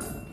Amen.